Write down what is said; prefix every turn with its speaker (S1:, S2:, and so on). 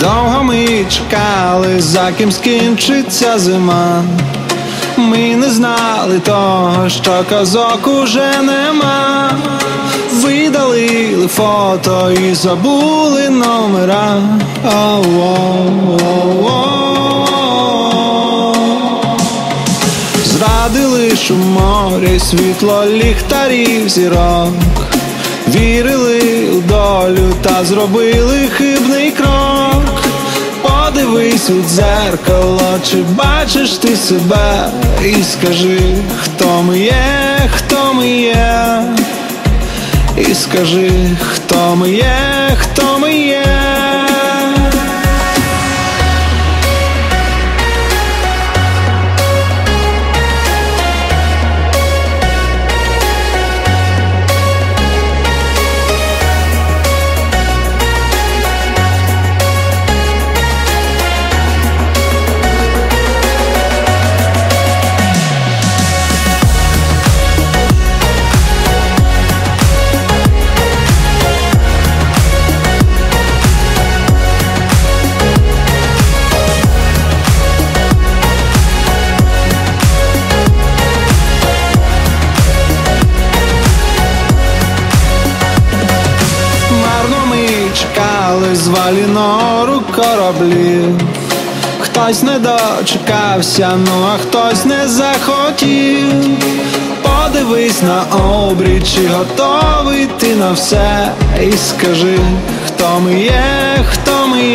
S1: Довго ми чекали, за ким скінчиться зима. Ми не знали того, що казок уже нема. Видалили фото і забули номера. Ау-оу-оу-оу. Зрадили ж у морі світло ліхтарів зірок. Вірили у долю та зробили хибний крок. Подивись у дзеркало, чи бачиш ти себе, і скажи, хто ми є, хто ми є, і скажи, хто ми є, хто ми є. З валінору кораблів. Хтось не дочекався, ну а хтось не захотів. Подивись на обріч, чи готовий ти на все. І скажи, хто ми є, хто ми є.